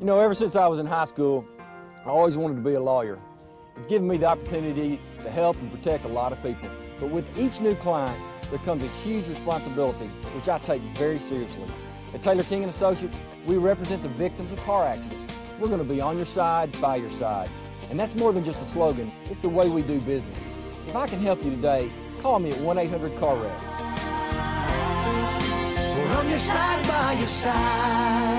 You know, ever since I was in high school, I always wanted to be a lawyer. It's given me the opportunity to help and protect a lot of people. But with each new client, there comes a huge responsibility, which I take very seriously. At Taylor King & Associates, we represent the victims of car accidents. We're going to be on your side, by your side. And that's more than just a slogan, it's the way we do business. If I can help you today, call me at 1-800-CAR-WRECK. We're on your side, by your side.